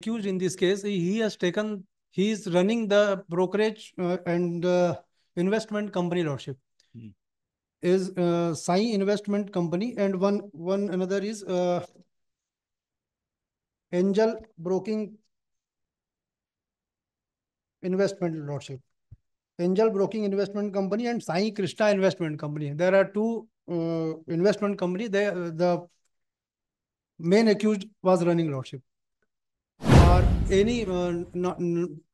accused in this case, he has taken, he is running the brokerage uh, and uh, investment company lordship. Hmm. Is uh, Sai Investment Company and one one another is uh, Angel Broking Investment Lordship. Angel Broking Investment Company and Sai Krishna Investment Company. There are two uh, investment company. They, the main accused was running lordship. Or any, uh, not,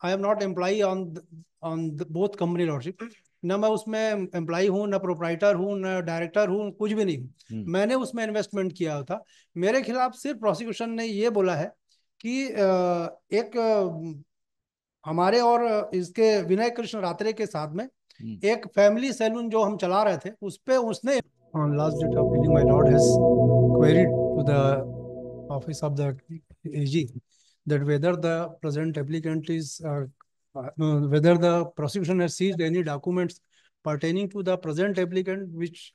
I am not employee on the, on the, both company lordship. न मैं उसमें employ हूँ न proprietor हूँ न director हूँ कुछ भी नहीं हूँ मैंने उसमें इन्वेस्टमेंट किया था मेरे खिलाफ सिर्फ़ प्रोसिक्यूशन ने ये बोला है कि एक हमारे और इसके विनय कृष्ण रात्रे के साथ में एक फैमिली सैलून जो हम चला रहे थे उस पे उसने lord has queried to the office of the AG that whether the present applicant is uh, uh, whether the prosecution has seized any documents pertaining to the present applicant which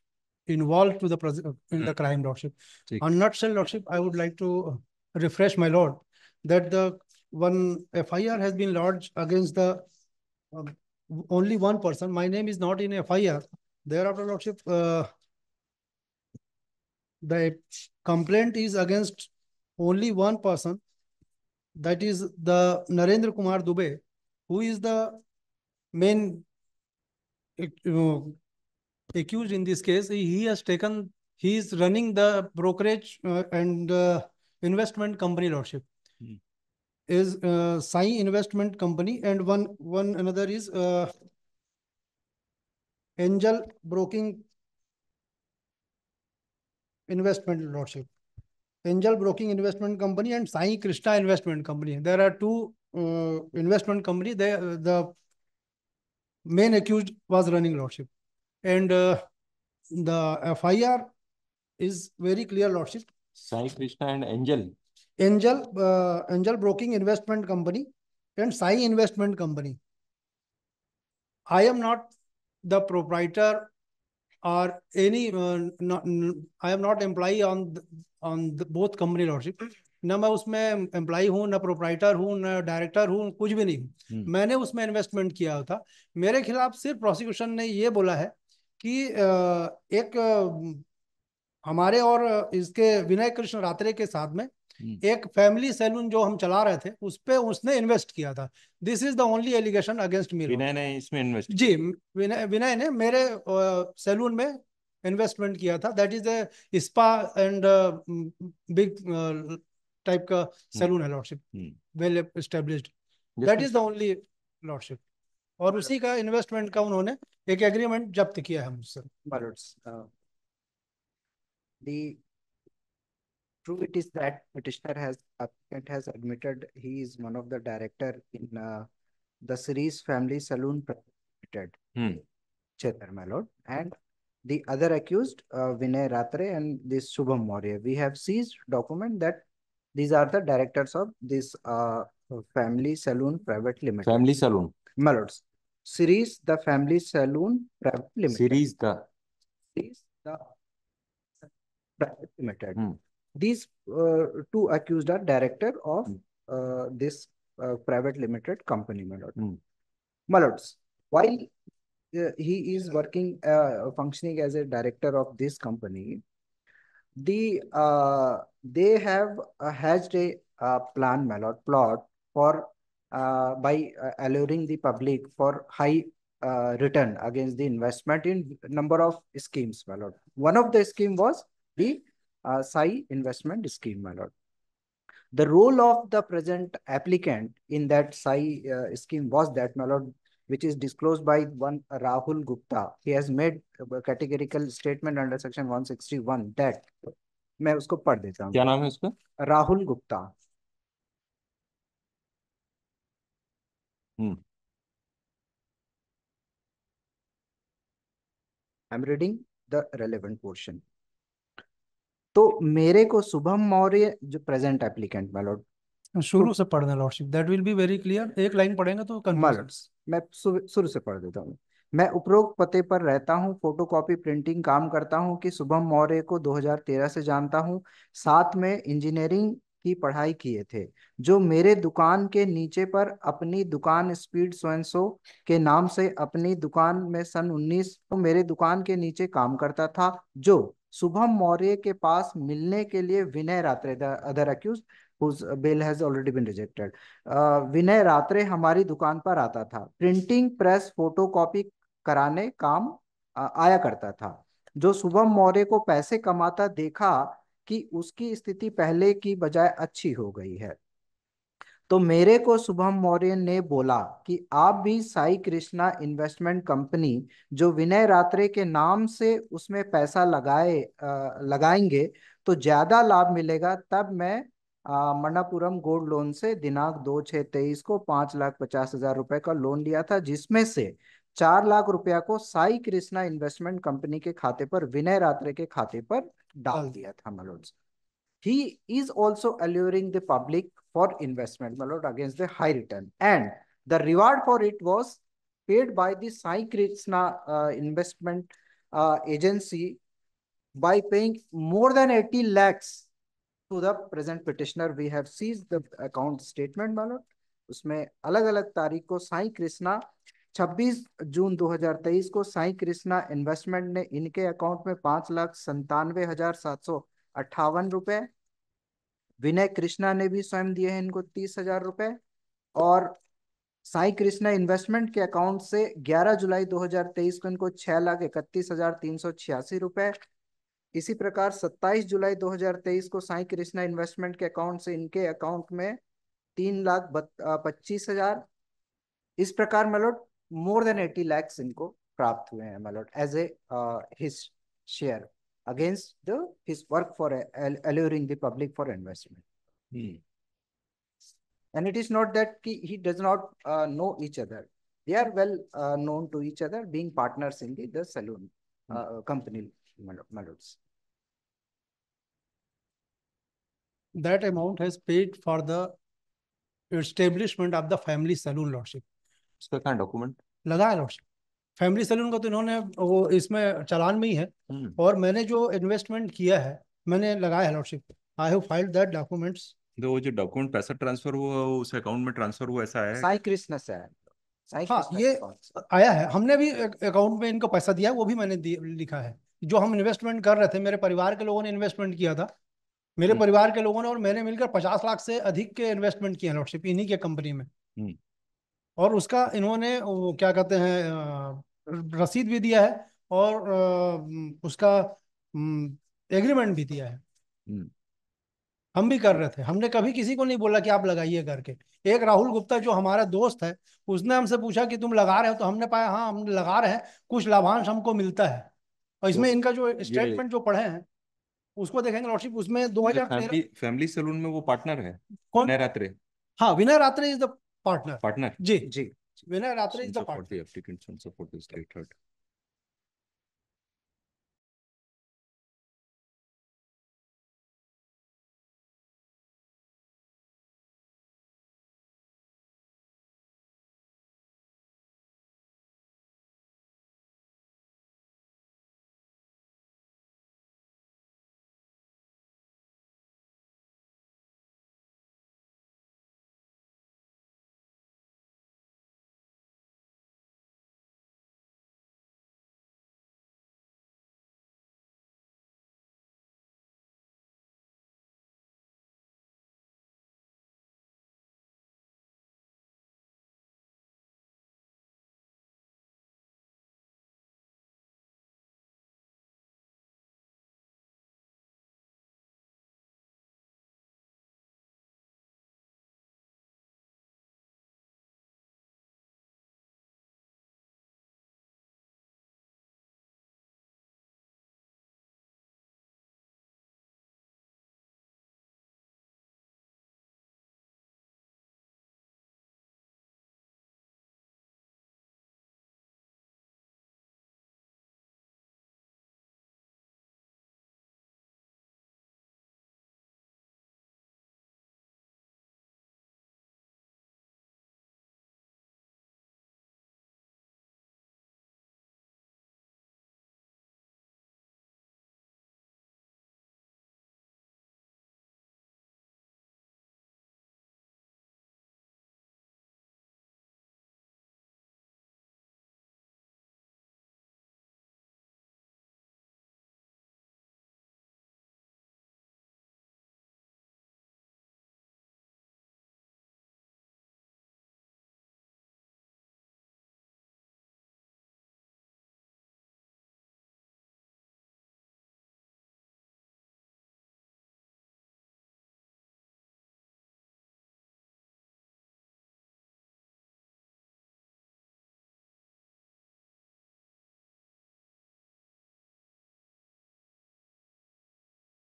involved to the in the crime lordship. On nutshell lordship, I would like to refresh my lord that the one FIR has been lodged against the uh, only one person. My name is not in FIR. Thereafter, lordship, uh, the complaint is against only one person. That is the Narendra Kumar Dubey, who is the main know, accused in this case. He has taken, he is running the brokerage uh, and uh, investment company lordship. Hmm. Is uh, Sai Investment Company and one one another is uh, Angel Broking Investment Lordship. Angel Broking Investment Company and Sai Krishna Investment Company. There are two uh, investment company, they, the main accused was running lordship. And uh, the FIR is very clear lordship. Sai Krishna and Angel. Angel, uh, Angel Broking Investment Company and Sai Investment Company. I am not the proprietor or any, uh, not, I am not employee on the, on the, both company lordship. न मैं उसमें employ हूँ न proprietor हूँ न director हूँ कुछ भी नहीं हूँ हम्म। मैंने उसमें इन्वेस्टमेंट किया था मेरे खिलाफ सिर्फ़ प्रोसिक्यूशन ने ये बोला है कि एक हमारे और इसके विनय कृष्ण रात्रे के साथ में। एक फैमिली सैलून जो हम चला रहे थे उस पे उसने इन्वेस्ट किया था। This is the only allegation against me Vinay ने इसमें इन्वेस्ट जी विनय विनय ने मेरे सैलून में इन्वेस्टमेंट किया था। That is a spa and big type का सैलून है lordship well established that is the only lordship और उसी का इन्वेस्टमेंट का उन्होंने एक एग्रीमेंट जब्त किया है मुझसे। The true it is that petitioner has applicant has admitted he is one of the director in uh, the series family saloon private limited hmm. Chetar, my lord and the other accused uh, Vinay Ratre and this Shubham Maurya we have seized document that These are the directors of this uh, family saloon private limited. Family saloon. Mallards. Series the family saloon private limited. Series the. Series the private limited. Hmm. These uh, two accused are director of hmm. uh, this uh, private limited company, Mallards. Hmm. Mallards. While uh, he is working, uh, functioning as a director of this company, the uh, they have uh, hatched a uh, plan malot plot for uh, by uh, alluring the public for high uh, return against the investment in number of schemes malot one of the scheme was the uh, Sai investment scheme malot the role of the present applicant in that Sai uh, scheme was that malot which is disclosed by one Rahul Gupta. He has made a categorical statement under section 161 that मैं उसको पढ़ देता हूँ क्या नाम है उसका Rahul Gupta hmm am reading the relevant portion तो मेरे को शुभम मौर्य जो प्रेजेंट एप्लीकेंट माय शुरू से पढ़ना lordship that will be very clear एक लाइन पढ़ेंगे तो मैं शुरू से पढ़ देता हूँ। मैं उपरोक्त पते पर रहता हूँ फोटोकॉपी प्रिंटिंग काम करता हूँ कि शुभम मौर्य को 2013 से जानता हूँ। साथ में इंजीनियरिंग की पढ़ाई किए थे जो मेरे दुकान के नीचे पर अपनी दुकान स्पीड सोएंसो के नाम से अपनी दुकान में सन 19 तो मेरे दुकान के नीचे काम करता था जो शुभम मौर्य के पास मिलने के लिए Vinay Ratre other accused has already been rejected. Uh, Vinay Ratre हमारी दुकान पर आता था। प्रिंटिंग प्रेस फोटोकॉपी कराने काम आया करता था। जो शुभम मौर्य को पैसे कमाता देखा कि उसकी स्थिति पहले की बजाय अच्छी हो गई है। तो मेरे को शुभम मौर्य ने बोला कि आप भी साई कृष्णा इन्वेस्टमेंट कंपनी जो विनय रात्रे के नाम से उसमें पैसा लगाए लगाएँगे तो ज़्यादा लाभ मिलेगा तब मैं मणपुरम गोल्ड लोन से दिनांक दो छह तेईस को पाँच लाख पचास हज़ार रुपए का लोन लिया था जिसमें से चार लाख रुपया को साई कृष्णा इन्वेस्टमेंट कंपनी के खाते पर विनय रात्रे के खाते पर डाल दिया था Malod he is also alluring the public for investment my lord against the high return and the reward for it was paid by the sai krishna uh, investment uh, agency by paying more than 80 lakhs to the present petitioner we have seized the account statement my lord उसमें अलग अलग तारीख को साई कृष्णा 26 जून 2023 को Sai Krishna investment ने इनके account में पाँच लाख संतानवे हज़ार सात सौ अट्ठावन रुपए विनय कृष्णा ने भी स्वयं दिए हैं इनको तीस हज़ार रुपए। और साई कृष्णा इन्वेस्टमेंट के अकाउंट से 11 जुलाई 2023 को इनको छह लाख इकतीस हज़ार तीन सौ छियासी रुपए। इसी प्रकार 27 जुलाई 2023 को साई कृष्णा इन्वेस्टमेंट के अकाउंट से इनके अकाउंट में तीन लाख पच्चीस हज़ार। इस प्रकार Malot more than eighty lakhs इनको प्राप्त हुए हैं Malot as a his share. against the his work for uh, alluring the public for investment. Hmm. And it is not that he, he does not uh, know each other. They are well uh, known to each other, being partners in the, the saloon hmm. Uh, company, Maloots. That amount has paid for the establishment of the family saloon, Lordship. Is document? Laga hai, Lordship. Family saloon का तो इन्होंने वो इसमें चालान में ही है। और मैंने जो इन्वेस्टमेंट किया है मैंने लगाया है lordship I have filed that documents तो वो जो डॉक्यूमेंट पैसा ट्रांसफ़र हुआ उस अकाउंट में ट्रांसफ़र हुआ ऐसा है? साई कृष्ण से हाँ ये आया है। हमने भी अकाउंट में इनको पैसा दिया वो भी मैंने लिखा है। जो हम इन्वेस्टमेंट कर रहे थे मेरे परिवार के लोगों ने इन्वेस्टमेंट किया था। मेरे परिवार के लोगों ने और मैंने मिलकर पचास लाख से अधिक के इन्वेस्टमेंट किए लॉर्डशिप इन्हीं के कंपनी में। और उसका इन्होंने वो क्या कहते हैं रसीद भी दिया है और उसका एग्रीमेंट भी दिया है। हम भी कर रहे थे। हमने कभी किसी को नहीं बोला कि आप लगाइए करके। एक राहुल गुप्ता जो हमारा दोस्त है उसने हमसे पूछा कि तुम लगा रहे हो तो हमने पाया हाँ हम लगा रहे हैं कुछ लाभांश हमको मिलता है। और इसमें इनका जो स्टेटमेंट जो पढ़े हैं उसको देखेंगे लॉर्डशिप उसमें दो हज़ार फैमिली सैलून में वो पार्टनर है कौन? रात्रे। हाँ Vinay Ratre is the partner Partner? जी जी Winner Ratre is the partner. the applicants and support state head